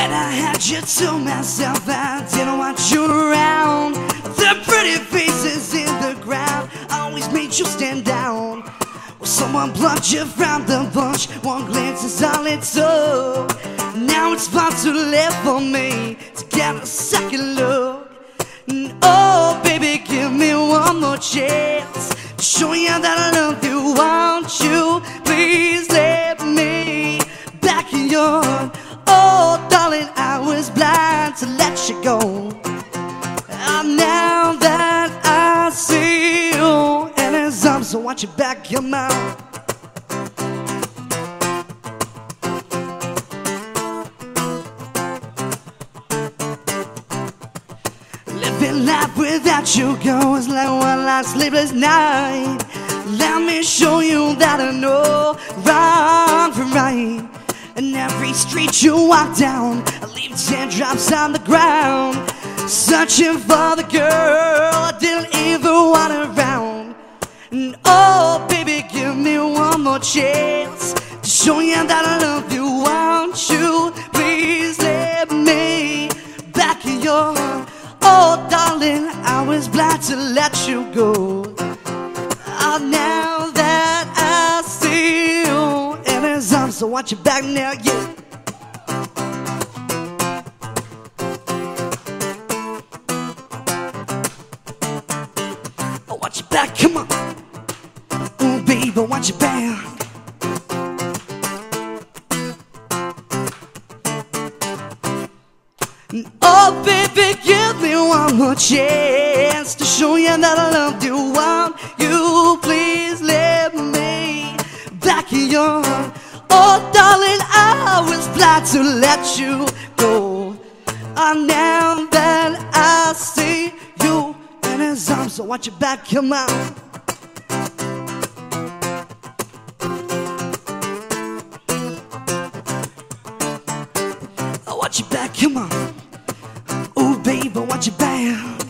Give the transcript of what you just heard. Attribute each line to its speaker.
Speaker 1: And I had you to myself, I didn't want you around. The pretty faces in the ground always made you stand down. Well, someone plucked you from the bunch, one glance is all it took. Now it's far too late for me to get a second look. And oh, baby, give me one more chance to show you that I love you. Want you? Please let me back in your. Oh, darling, I was blind to let you go. And now that I see you in his arms, so watch you back your mouth. Living life without you, is like one last sleepless night. Let me show you that I know right. And every street you walk down, I leave teardrops on the ground. Searching for the girl I didn't even want around. And oh, baby, give me one more chance to show you that I love you. Won't you please let me back in your heart? Oh, darling, I was blind to let you go. Oh, now so watch your back now, yeah. Oh, watch your back, come on. Oh, baby, watch your back. Oh, baby, give me one more chance to show you that I love you. Want you, please let me back in your heart. Oh, darling, I was glad to let you go. And now that I see you in his arms, so watch your back come out. Oh, watch your back, come on. Oh, baby, watch your back.